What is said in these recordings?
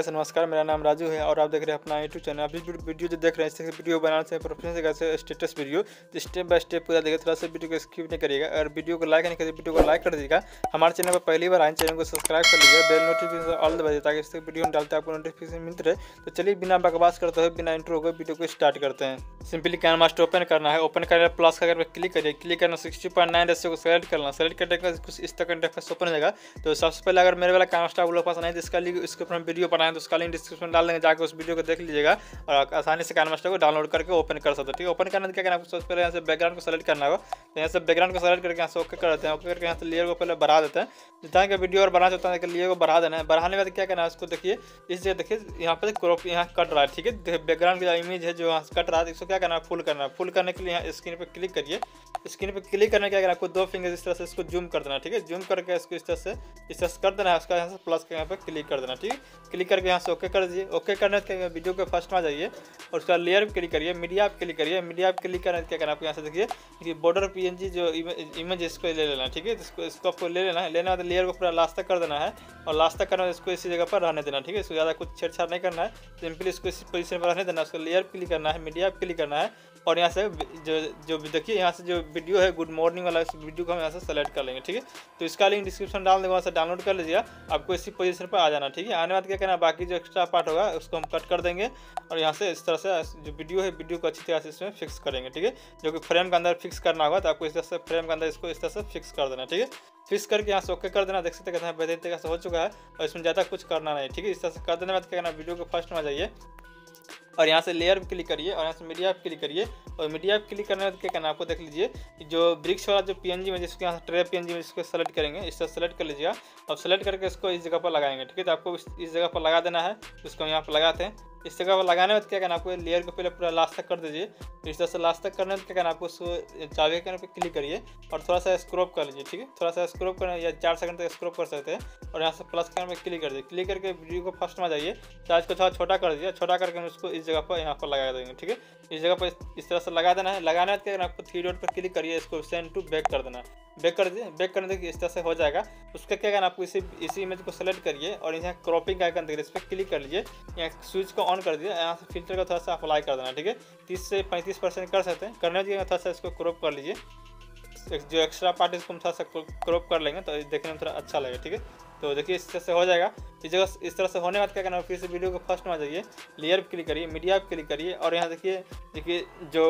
Guys, नमस्कार, मेरा नाम राजू है और आप देख रहे हैं अपना यूट्यूब चैनल। अभी वीडियो जो देख रहे हैं इससे वीडियो बनाने से प्रोफेशन से कैसे स्टेटस वीडियो तो स्टेप बाय स्टेप पूरा देखिए, थोड़ा सा वीडियो को स्किप नहीं करिएगा। और वीडियो को लाइक नहीं करिए, वीडियो को लाइक कर दीजिएगा। हमारे चैनल पर पहली बार आए चैनल को सब्सक्राइब कर लीजिए बेल नोटिफिकेशन ऑल दबाइए ताकि इससे वीडियो में डालते आपको नोटिफिकेशन मिलते रहे। तो चलिए, बिना बकवास करते हुए, बिना इंट्रो को वीडियो को स्टार्ट करते हैं। सिंपली कैन मास्टर ओपन करना है। ओपन करने प्लस का अगर क्लिक करिए क्लिक करना सिक्सटी पॉइंट नाइन को सेलेक्ट करना सेलेक्ट करने के कुछ इस तरह का इंटरफेस ओपन हो जाएगा। तो सबसे पहले अगर मेरे वाला कैन मास्टर आप लोग पास नहीं तो इसका लिंक इसके ऊपर हम वीडियो बनाए तो उसका लिंक डिस्क्रिप्शन में डाल देंगे जाकर उस वीडियो को देख लीजिएगा और आसानी से कैन मास्टर को डाउनलोड करके ओपन कर सकते हैं, ठीक है? ओपन करने क्या करना सबसे पहले यहाँ से बैकग्राउंड को सेलेक्ट करना होगा। तो यहाँ से बैकग्राउंड को सेलेक्ट करके यहाँ से ओके कर देते हैं। ओके करके यहाँ से लेयर को पहले बढ़ा देते हैं। जितना कि वीडियो और बनाना चाहता है, लेयर को बढ़ा देना है। बढ़ाने के बाद क्या करना है? उसको देखिए, इस जगह देखिए, यहाँ पे क्रॉप यहाँ कट रहा है, ठीक है? बैकग्राउंड का इमेज है जो यहाँ से कट रहा है इसको क्या करना है? फुल करना है। फुल करने के लिए यहाँ स्क्रीन पर क्लिक करिए। स्क्रीन पर क्लिक करने करना है? आपको दो फिंगर इस तरह से इसको जूम कर देना ठीक है? जूम करके इसको इस तरह से, इस तरह से कर देना है, उसका यहाँ से प्लस के यहाँ पे क्लिक कर देना ठीक है? क्लिक करके यहाँ से ओके कर दीजिए। ओके करने के वीडियो के फ़र्स्ट में जाइए और उसका लेयर पर क्लिक करिए, मीडिया पर क्लिक करिए। मीडिया पर क्लिक करने क्या करना आपको यहाँ से देखिए कि बॉर्डर पीएनजी जो इमेज इसको ले लेना ठीक है? इसको इसको आपको ले लेना है। लेना है लेयर को पूरा लास्ट तक कर देना है और लास्ट तक करना है इसको इसी जगह पर रहने देना, ठीक है? इसको ज़्यादा कुछ छेड़छाड़ नहीं करना है। सिंपली इसको इसी पोजिशन पर रहने देना उसको लेयर क्लिक करना है, मीडिया क्लिक करना है और यहाँ से जो जो देखिए, यहाँ से जो वीडियो है गुड मॉर्निंग वाला इस वीडियो को हम यहाँ से सेलेक्ट कर लेंगे, ठीक है? तो इसका लिंक डिस्क्रिप्शन डाल देंगे, वहाँ से डाउनलोड कर लीजिएगा। आपको इसी पोजीशन पर आ जाना ठीक है? आने बाद क्या करना बाकी जो एक्स्ट्रा पार्ट होगा, उसको हम कट कर देंगे और यहाँ से इस तरह से जो वीडियो है वीडियो को अच्छी तरह से इसमें फिक्स करेंगे, ठीक है? जो कि फ्रेम के अंदर फिक्स करना होगा तो आपको इस तरह से फ्रेम के अंदर इसको इस तरह से फिक्स कर देना ठीक है? फिक्स करके यहाँ से ओके कर देना, देख सकते हैं बेहतरीन तरीके से हो चुका है और इसमें ज़्यादा कुछ करना नहीं, ठीक है? इस तरह से कर देने बाद क्या करना वीडियो को फ़र्स्ट में जाइए। और यहाँ से लेयर क्लिक करिए और यहाँ से मीडिया पर क्लिक करिए। और मीडिया पर क्लिक करने के कारण आपको देख लीजिए जो ब्रिक्स वाला जो पीएनजी में जिसको यहाँ ट्रे पीएनजी में जिसको सेलेक्ट करेंगे इससे सेलेक्ट कर लीजिएगा। और सेलेक्ट करके इसको इस जगह पर लगाएँगे, ठीक है? तो आपको इस जगह पर लगा देना है, उसको यहाँ पर लगाते हैं। इस जगह पर लगाने में क्या करना आपको लेयर को पहले पूरा लास्ट तक कर दीजिए। इस तरह से लास्ट तक करने में क्या करना आपको उसको चाबी करने पे क्लिक करिए और थोड़ा सा स्क्रॉप कर लीजिए, ठीक है? थोड़ा सा स्क्रॉप करना या चार सेकंड तक स्क्रॉप कर सकते हैं और यहाँ से प्लस करने में क्लिक कर दीजिए। क्लिक करके वीडियो को फ़र्स्ट में जाइए साइज़ को थोड़ा छोटा कर दीजिए, छोटा करके हम उसको इस जगह पर यहाँ पर लगा देंगे, ठीक है? इस जगह पर इस तरह से लगा देना है। लगाने में क्या करना आपको थ्री डॉट पर क्लिक करिए, इसको सेंड टू बैक कर देना है। बैक कर दीजिए बैक करने देखिए इस तरह से हो जाएगा। उसका क्या करना आपको इसी इसी इमेज को सेलेक्ट करिए और यहाँ क्रॉपिंग का आइकन देखिए इस पर क्लिक कर लीजिए। यहाँ स्विच को ऑन कर दीजिए, यहाँ से फ़िल्टर का थोड़ा सा अप्लाई कर देना, ठीक है? तीस से पैंतीस परसेंट कर सकते हैं। करने के थोड़ा सा इसको क्रॉप कर लीजिए। जो एक्स्ट्रा पार्ट इसको हम थोड़ा सा क्रॉप कर लेंगे तो देखने में थोड़ा अच्छा लगेगा, ठीक है? तो देखिए इस तरह से हो जाएगा। इस जगह इस तरह से होने बाद क्या करना फिर से वीडियो को फ़र्स्ट में आ जाइए। लेयर पर क्लिक करिए मीडिया पर क्लिक करिए और यहाँ देखिए देखिए जो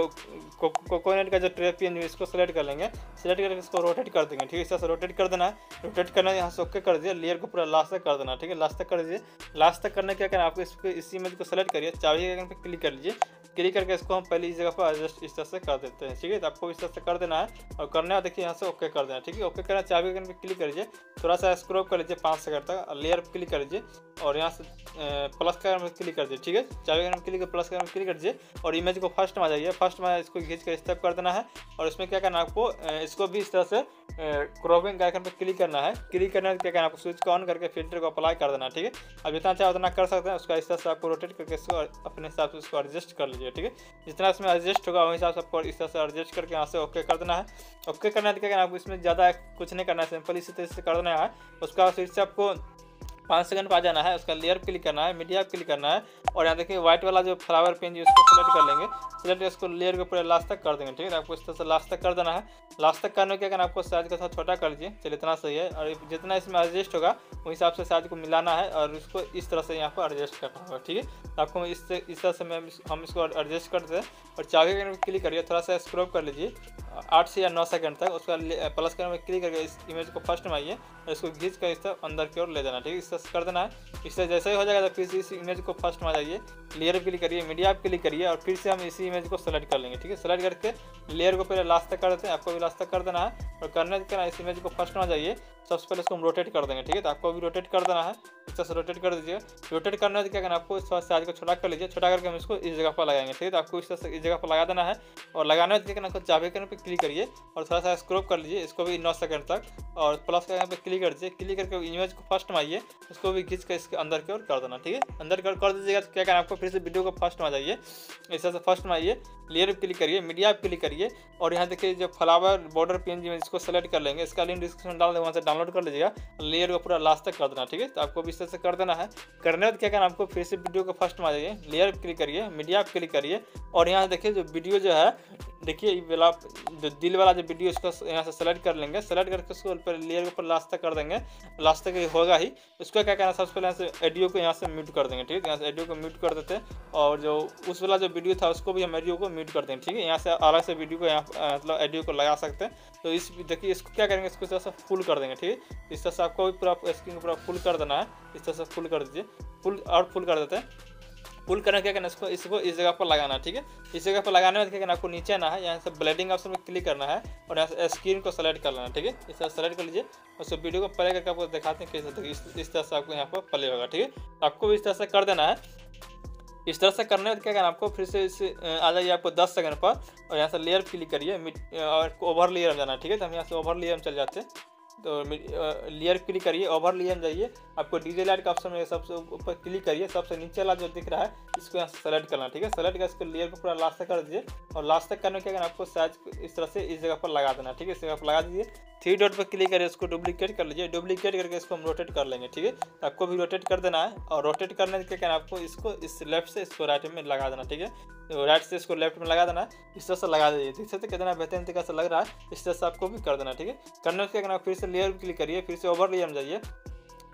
कोकोनट का जो ट्रे पिन इसको सेलेक्ट कर लेंगे। सेलेक्ट करके इसको रोटेट कर देंगे, ठीक है? इस तरह से रोटेट कर देना है। रोटेट करना यहाँ से ओके कर दिए लेयर को पूरा लास्ट तक कर देना ठीक है? लास्ट तक कर दीजिए। लास्ट तक करने क्या करना आपको इसको इसी इमेज को सेलेक्ट करिए। चाबी के पर क्लिक कर लीजिए। क्लिक करके इसको हम पहले इस जगह पर एडजस्ट इस तरह से कर देते हैं, ठीक है? तो आपको इस तरह से कर देना है और करने बाद देखिए यहाँ से ओके कर देना ठीक है? ओके करना चाबी पे क्लिक कर लीजिए थोड़ा सा स्क्रोप कर लीजिए पाँच सेकंड तक लेयर पर क्लिक कर लीजिए और यहाँ से प्लस का क्लिक कर दीजिए, ठीक है? चाबी का क्लिक प्लस का क्लिक कर दीजिए और इमेज को फ़र्स्ट में आ जाइए फ़र्स्ट में इसको खींच कर स्टेप कर देना है और इसमें क्या करना है आपको इसको भी इस तरह से क्रॉपिंग आइकन पर क्लिक करना है। क्लिक करने क्या करना आपको स्विच को ऑन करके फ़िल्टर को अप्लाई कर देना ठीक है? अब जितना चाहे उतना कर सकते हैं, उसका इस तरह से आपको रोटेट करके इसको अपने हिसाब से उसको एडजस्ट कर लीजिए, ठीक है? जितना इसमें एडजस्ट होगा, वही हिसाब से आपको इस तरह से एडजस्ट करके यहाँ से ओके कर देना है। ओके करना है क्या करना आपको इसमें ज़्यादा कुछ नहीं करना है सिंपल इसी तरह से कर देना है। उसका फिर से आपको पाँच सेकंड पर आ जाना है, उसका लेयर क्लिक करना है मीडिया क्लिक करना है, और यहाँ देखिए व्हाइट वाला जो फ्लावर पेन जो, उसको सेलेक्ट कर लेंगे। सेलेक्ट इसको लेयर के पूरे लास्ट तक कर देंगे, ठीक है आपको इस तरह से लास्ट तक कर देना है। लास्ट तक करने के क्या आपको साइज़ का थोड़ा छोटा कर लीजिए चलिए इतना सही है, और जितना इसमें एडजस्ट होगा, उस हिसाब से साइज़ को मिलाना है, और उसको इस तरह से यहाँ पर एडजस्ट करना होगा, ठीक है? आपको इस इस तरह से हम इसको एडजस्ट करते हैं, और के क्लिक करिए, थोड़ा सा स्क्रोप कर लीजिए आठ से या नौ सेकंड तक उसका प्लस करने में क्लिक करके इस इमेज को फ़र्स्ट में आइए और इसको घींच कर इस तरह अंदर की ओर ले जाना, ठीक है? इस तरह कर देना है। इससे जैसे ही हो जाएगा तो फिर से इस इमेज को फ़र्स्ट में आ जाइए। लेयर पर क्लिक करिए मीडिया पर क्लिक करिए और फिर से हम इसी इमेज को सेलेक्ट कर लेंगे, ठीक है? सेलेक्ट करके लेयर को पहले लास्ट तक कर देते हैं, आपको भी लास्ट तक कर देना है। और करने के इस इमेज को फ़र्स्ट में आ जाइए। सबसे पहले इसको हम रोटेट कर देंगे, ठीक है? तो आपको भी रोटेट कर देना है। इस तरह से रोटेट कर दीजिए। रोटेट करने से क्या करना आपको इस थोड़ा साइज़ को छोटा कर लीजिए। छोटा करके हम इसको इस जगह पर लगाएँगे, ठीक है? तो आपको इस तरह से इस जगह पर लगा देना है। और लगाने में क्या करना आपको चाबी करने पर क्लिक करिए और थोड़ा सा स्क्रॉप कर लीजिए, इसको भी नौ सेकंड तक। और प्लस का यहाँ पे क्लिक कर दीजिए। क्लिक करके इमेज को फ़र्स्ट में आइए उसको भी खींच कर इसके अंदर की ओर कर देना, ठीक है? अंदर की ओर कर दीजिएगा तो क्या करना आपको फिर से वीडियो को फ़र्स्ट में आ जाइए। इस तरह से फ़र्स्ट में आइए। लेयर पर क्लिक करिए मीडिया पर क्लिक करिए। और यहाँ देखिए जो फ्लावर बॉर्डर पेन जी इसको सेलेक्ट कर लेंगे। इसका लिंक डिस्क्रिप्शन डाल देंगे, वहाँ से डाउनलोड कर लीजिएगा। लेयर को पूरा लास्ट तक कर देना, ठीक है? तो आपको भी इस तरह से कर देना है। करने बाद क्या करना आपको फिर से वीडियो को फ़र्स्ट में आ जाइए। लेयर पर क्लिक करिए मीडिया पर क्लिक करिए। और यहाँ देखिए जो वीडियो जो है देखिए, ये वाला, जो दिल वाला जो वीडियो इसको यहाँ से सेलेक्ट कर लेंगे। सेलेक्ट करके उसको ऊपर लेयर के ऊपर लास्ट तक कर देंगे। लास्ट तक ये होगा ही। उसका क्या करना सबसे पहले यहाँ से एडियो को यहाँ से म्यूट कर देंगे, ठीक है? यहाँ से एडियो को म्यूट कर देते हैं और जो उस वाला जो वीडियो था, उसको भी हम एडियो को म्यूट कर देंगे, ठीक है? यहाँ से अलग से वीडियो को यहाँ मतलब एडियो को लगा सकते हैं। तो इस, देखिए, इसको क्या करेंगे, इसको इस तरह से फुल कर देंगे, ठीक है? इस तरह से आपको पूरा स्क्रीन को पूरा फुल कर देना है। इस तरह से फुल कर दीजिए। फुल और फुल कर देते हैं। पुल करने क्या करना इसको इसको इस जगह पर लगाना है ठीक है? इस जगह पर लगाने में क्या करना आपको नीचे आना है यहाँ से ब्लेडिंग ऑप्शन में क्लिक करना है और यहाँ से स्क्रीन को सेलेक्ट कर लेना ठीक है? इस तरह सेलेक्ट कर लीजिए और उस वीडियो को प्ले करके आपको दिखाते हैं कैसे इस, इस तरह से आपको यहाँ पर प्ले होगा ठीक है? आपको भी इस तरह से कर देना है। इस तरह से करने में क्या करना आपको फिर से इस आ जाइए आपको 10 सेकंड पर और यहाँ से लेयर क्लिक करिए और ओवर लेयर में जाना ठीक है? तो हम यहाँ से ओवर लेयर में चल जाते हैं। तो लेयर क्लिक करिए ओवर लेयर में जाइए। आपको डीजे लाइट का ऑप्शन में सबसे ऊपर क्लिक करिए, सबसे नीचे वाला जो दिख रहा है, इसको यहाँ सेलेक्ट करना, ठीक है? सेलेक्ट कर इसको लेयर को पूरा लास्ट तक कर दीजिए। और लास्ट तक करने के बाद आपको साइज़ इस तरह से इस जगह पर लगा देना, ठीक है? इस जगह पर लगा दीजिए। थ्री डॉट पर क्लिक करिए इसको डुप्लीकेट कर लीजिए। डुप्लीकेट करके इसको हम रोटेट कर लेंगे, ठीक है? तो आपको भी रोटेट कर देना है। और रोटेट करने के कारण आपको इसको इस लेफ़्ट से इसको राइट में लगा देना, ठीक है? तो राइट से इसको लेफ़्ट में लगा देना। इस तरह से लगा दीजिए। ठीक है तो कितना बेहतरीन तरीके से लग रहा है। इस तरह से आपको भी कर देना ठीक है? करने से क्या फिर से लेयर क्लिक करिए फिर से ओवर लेयर में जाइए।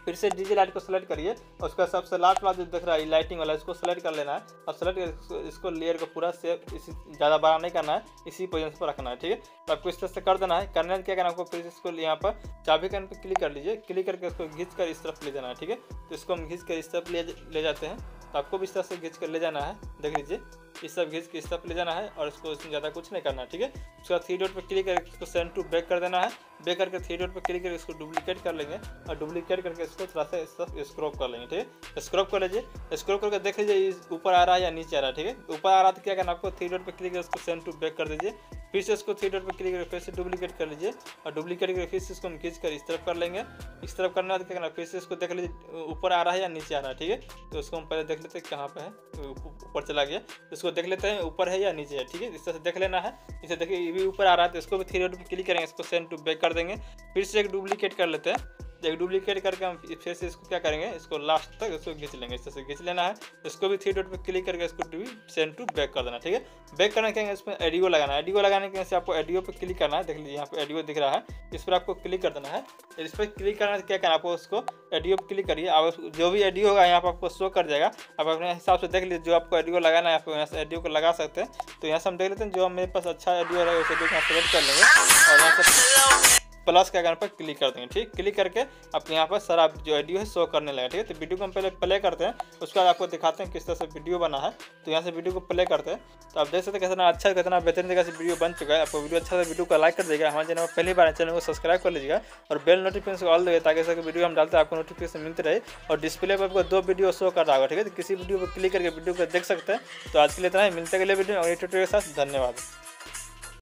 फिर से डीजे लाइट को सेलेक्ट करिए। और उसका सबसे लास्ट वाला जो दिख रहा है लाइटिंग वाला इसको सेलेक्ट कर लेना है। और सेलेक्ट कर इसको, लेयर को पूरा सेफ़ इसी ज़्यादा बड़ा नहीं करना है। इसी पोजीशन पर रखना है ठीक है? तो आपको इस तरह से कर देना है। करने क्या करना आपको फिर इसको यहाँ पर चाबी कैन पर क्लिक कर लीजिए। क्लिक करके इसको घिंच कर इस तरफ़ ले जाना है ठीक है? तो इसको हम घिंच कर इस तरफ़ ले ले जाते हैं। तो आपको भी इस तरह से घिंच कर ले जाना है। देख लीजिए। इस सब घिस के इस तरफ़ ले जाना है और इसको इसमें ज़्यादा कुछ नहीं करना है ठीक है? उसके बाद थ्री डॉट पर क्लिक करके इसको सेंड टू बैक कर देना है। बैक करके थ्री डॉट पर क्लिक करके इसको डुप्लीकेट कर लेंगे और डुप्लीकेट करके इसको थोड़ा सा इस तरफ़ स्क्रॉप कर लेंगे, ठीक है? स्क्रॉप कर लीजिए। स्क्रॉप करके देख लीजिए ऊपर आ रहा है या नीचे आ रहा है, ठीक है? ऊपर आ रहा है तो क्या करना आपको थ्री डॉट पर क्लिक करके इसको सेंड टू बैक कर दीजिए। फिर से इसको थ्री डॉट पर क्लिक करके फिर से डुप्लीकेट कर लीजिए। और डुप्लीकेट करके फिर से इसको हम खींच कर इस तरफ़ कर लेंगे। इस तरफ़ करने बाद तो क्या करना फिर से इसको देख लीजिए, ऊपर आ रहा है या नीचे आ रहा है, ठीक है? तो उसको हम पहले देख लेते हैं कहाँ पर है। ऊपर चला गया। इसको देख लेते हैं, ऊपर है या नीचे है, ठीक है? इस तरह से देख लेना है। इसे देखिए, ये भी ऊपर आ रहा है तो इसको भी थ्री डॉट पर क्लिक करेंगे, इसको सेंड टू बैक कर देंगे। फिर से एक डुप्लीकेट कर लेते हैं। एक डुप्लीकेट करके हम फिर से इसको क्या करेंगे? इसको लास्ट तक इसको खींच लेंगे। इस तरह से खींच लेना है। इसको भी थ्री डॉट पर क्लिक करके इसको भी सेंड टू बैक कर देना, ठीक है? बैक करना क्या इसमें एडियो लगाना है। एडियो लगाने के आपको एडियो पर क्लिक करना है। देख लीजिए, यहाँ पर एडियो दिख रहा है। इस पर आपको क्लिक कर देना है। इस पर क्लिक करना क्या करना आपको उसको एडियो पर क्लिक करिए। आप जो भी एडियो होगा, यहाँ पर आपको शो कर जाएगा आप अपने हिसाब से देख लीजिए, जो आपको एडियो लगाना है, आप यहाँ से एडियो को लगा सकते हैं। तो यहाँ से हम देख लेते हैं, जो मेरे पास अच्छा एडियो रहेगा, उस एडियो सेलेक्ट कर लेंगे। और यहाँ से प्लस के आइकन पर क्लिक कर देंगे, ठीक? क्लिक करके आपके यहाँ पर सारा जो ऑडियो है शो करने लगा ठीक है? तो वीडियो को हम पहले प्ले करते हैं, उसके बाद आपको दिखाते हैं किस तरह से वीडियो बना है। तो यहाँ से वीडियो को प्ले करते हैं। तो आप देख सकते हैं कितना अच्छा कितना बेहतरीन तरीके से वीडियो बन चुका है। आपको वीडियो अच्छा से वीडियो को लाइक कर देगा हमारे चैनल पहली बार चैनल को सब्सक्राइब कर लीजिएगा और बेल नोटिफिकेशन ऑल देगा ताकि वीडियो हम डालते हैं, आपको नोटिफिकेशन मिलते रहे और डिस्प्ले पर आपको दो वीडियो शो कर रहा होगा, ठीक है? तो किसी वीडियो पर क्लिक करके वीडियो को देख सकते हैं। तो आज के लिए इतना ही। मिलते अगले वीडियो और ये के साथ धन्यवाद।